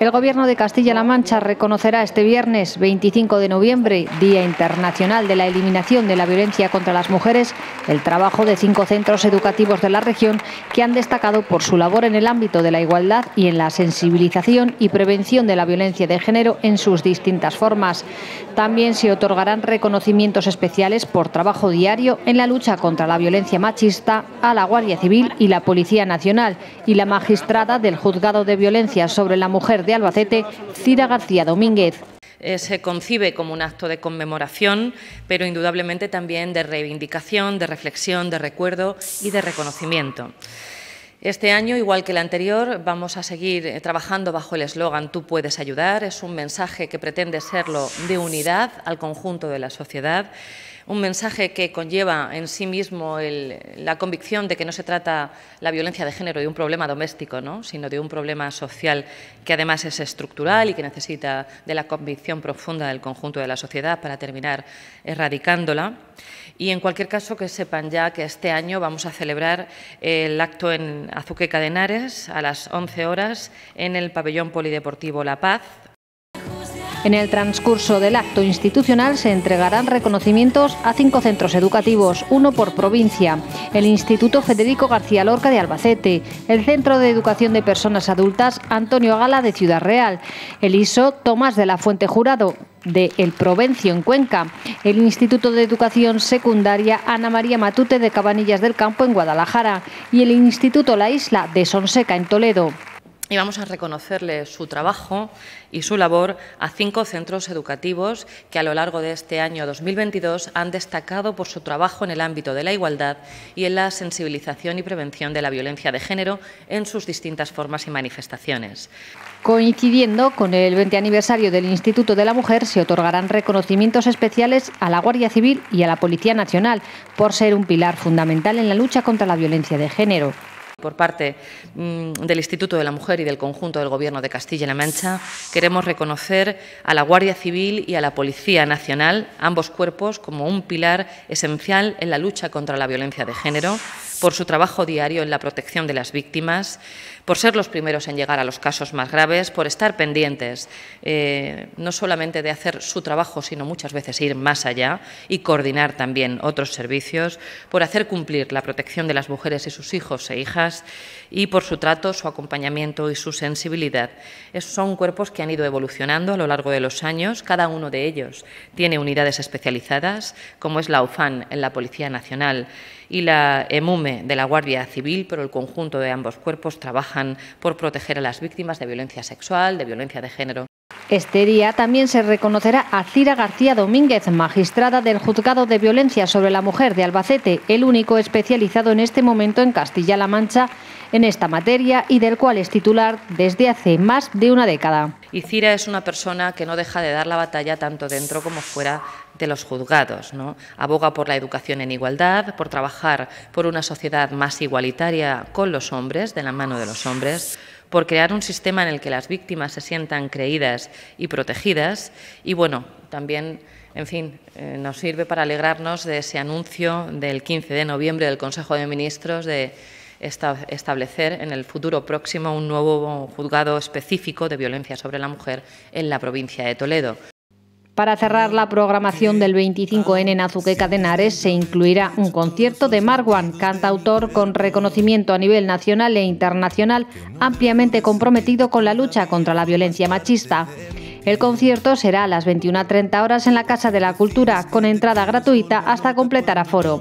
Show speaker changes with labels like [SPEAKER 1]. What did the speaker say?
[SPEAKER 1] El Gobierno de Castilla-La Mancha reconocerá este viernes 25 de noviembre, Día Internacional de la Eliminación de la Violencia contra las Mujeres, el trabajo de cinco centros educativos de la región que han destacado por su labor en el ámbito de la igualdad y en la sensibilización y prevención de la violencia de género en sus distintas formas. También se otorgarán reconocimientos especiales por trabajo diario en la lucha contra la violencia machista a la Guardia Civil y la Policía Nacional y la magistrada del Juzgado de Violencia sobre la Mujer de Albacete, Cira García Domínguez.
[SPEAKER 2] Eh, se concibe como un acto de conmemoración, pero indudablemente también de reivindicación, de reflexión, de recuerdo y de reconocimiento. Este año, igual que el anterior, vamos a seguir eh, trabajando bajo el eslogan Tú puedes ayudar. Es un mensaje que pretende serlo de unidad al conjunto de la sociedad un mensaje que conlleva en sí mismo la convicción de que no se trata la violencia de género de un problema doméstico, sino de un problema social que además es estructural y que necesita de la convicción profunda del conjunto de la sociedad para terminar erradicándola. Y en cualquier caso, que sepan ya que este año vamos a celebrar el acto en Azuque Cadenares a las 11 horas en el pabellón polideportivo La Paz,
[SPEAKER 1] en el transcurso del acto institucional se entregarán reconocimientos a cinco centros educativos, uno por provincia, el Instituto Federico García Lorca de Albacete, el Centro de Educación de Personas Adultas Antonio Gala de Ciudad Real, el ISO Tomás de la Fuente Jurado de El Provencio en Cuenca, el Instituto de Educación Secundaria Ana María Matute de Cabanillas del Campo en Guadalajara y el Instituto La Isla de Sonseca en Toledo
[SPEAKER 2] y vamos a reconocerle su trabajo y su labor a cinco centros educativos que a lo largo de este año 2022 han destacado por su trabajo en el ámbito de la igualdad y en la sensibilización y prevención de la violencia de género en sus distintas formas y manifestaciones.
[SPEAKER 1] Coincidiendo con el 20 aniversario del Instituto de la Mujer, se otorgarán reconocimientos especiales a la Guardia Civil y a la Policía Nacional por ser un pilar fundamental en la lucha contra la violencia de género.
[SPEAKER 2] Por parte mm, del Instituto de la Mujer y del conjunto del Gobierno de Castilla-La Mancha, queremos reconocer a la Guardia Civil y a la Policía Nacional, ambos cuerpos, como un pilar esencial en la lucha contra la violencia de género, por su trabajo diario en la protección de las víctimas, por ser los primeros en llegar a los casos más graves, por estar pendientes eh, no solamente de hacer su trabajo, sino muchas veces ir más allá y coordinar también otros servicios, por hacer cumplir la protección de las mujeres y sus hijos e hijas y por su trato, su acompañamiento y su sensibilidad. Esos son cuerpos que han ido evolucionando a lo largo de los años. Cada uno de ellos tiene unidades especializadas, como es la UFAN en la Policía Nacional y la EMUME de la Guardia Civil, pero el conjunto de ambos cuerpos trabajan por proteger a las víctimas de violencia sexual, de violencia de género.
[SPEAKER 1] Este día también se reconocerá a Cira García Domínguez, magistrada del Juzgado de Violencia sobre la Mujer de Albacete, el único especializado en este momento en Castilla-La Mancha en esta materia y del cual es titular desde hace más de una década.
[SPEAKER 2] Y Cira es una persona que no deja de dar la batalla tanto dentro como fuera de los juzgados. ¿no? Aboga por la educación en igualdad, por trabajar por una sociedad más igualitaria con los hombres, de la mano de los hombres, por crear un sistema en el que las víctimas se sientan creídas y protegidas. Y bueno, también, en fin, eh, nos sirve para alegrarnos de ese anuncio del 15 de noviembre del Consejo de Ministros de establecer en el futuro próximo un nuevo juzgado específico de violencia sobre la mujer en la provincia de Toledo.
[SPEAKER 1] Para cerrar la programación del 25N en Azuqueca de Henares se incluirá un concierto de Marwan, cantautor con reconocimiento a nivel nacional e internacional, ampliamente comprometido con la lucha contra la violencia machista. El concierto será a las 21.30 horas en la Casa de la Cultura, con entrada gratuita hasta completar aforo.